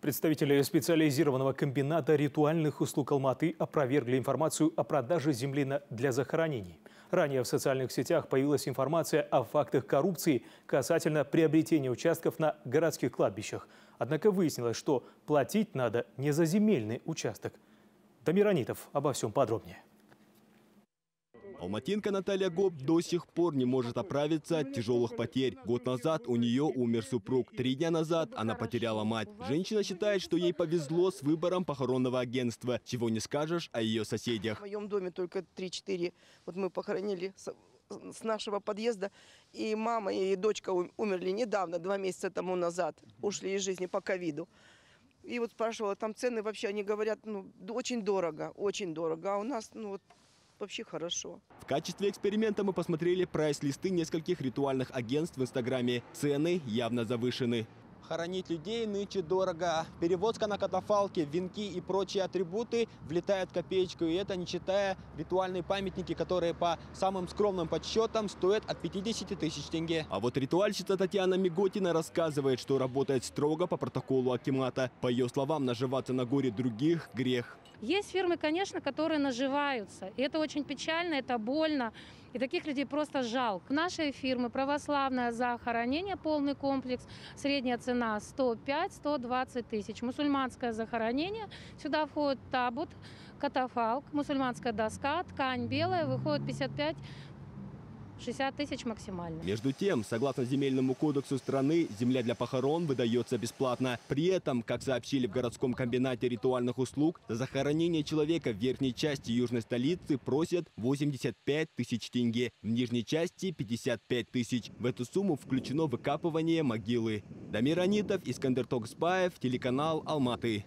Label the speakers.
Speaker 1: Представители специализированного комбината ритуальных услуг Алматы опровергли информацию о продаже земли для захоронений. Ранее в социальных сетях появилась информация о фактах коррупции касательно приобретения участков на городских кладбищах. Однако выяснилось, что платить надо не за земельный участок. Дамир Анитов обо всем подробнее.
Speaker 2: Алматинка Наталья Гоп до сих пор не может оправиться от тяжелых потерь. Год назад у нее умер супруг. Три дня назад она потеряла мать. Женщина считает, что ей повезло с выбором похоронного агентства. Чего не скажешь о ее соседях.
Speaker 3: В моем доме только 3-4. Вот мы похоронили с, нашего подъезда. И мама и дочка ум- умерли недавно, два месяца тому назад. Ушли из жизни по ковиду. И вот спрашивала, там цены вообще, они говорят, ну, очень дорого, очень дорого. А у нас, ну, вот, вообще хорошо.
Speaker 2: В качестве эксперимента мы посмотрели прайс-листы нескольких ритуальных агентств в Инстаграме. Цены явно завышены. Хоронить людей нынче дорого. Перевозка на катафалке, венки и прочие атрибуты влетают в копеечку. И это не считая ритуальные памятники, которые по самым скромным подсчетам стоят от 50 тысяч тенге. А вот ритуальщица Татьяна Миготина рассказывает, что работает строго по протоколу Акимата. По ее словам, наживаться на горе других – грех.
Speaker 4: Есть фирмы, конечно, которые наживаются. И это очень печально, это больно. И таких людей просто жалко. У нашей фирмы православное захоронение, полный комплекс, средняя цена 105-120 тысяч. Мусульманское захоронение, сюда входит табут, катафалк, мусульманская доска, ткань белая, выходит 55 60 тысяч максимально.
Speaker 2: Между тем, согласно земельному кодексу страны, земля для похорон выдается бесплатно. При этом, как сообщили в городском комбинате ритуальных услуг, за захоронение человека в верхней части южной столицы просят 85 тысяч тенге, в нижней части 55 тысяч. В эту сумму включено выкапывание могилы. Дамир Анитов, Искандер Токсбаев, телеканал Алматы.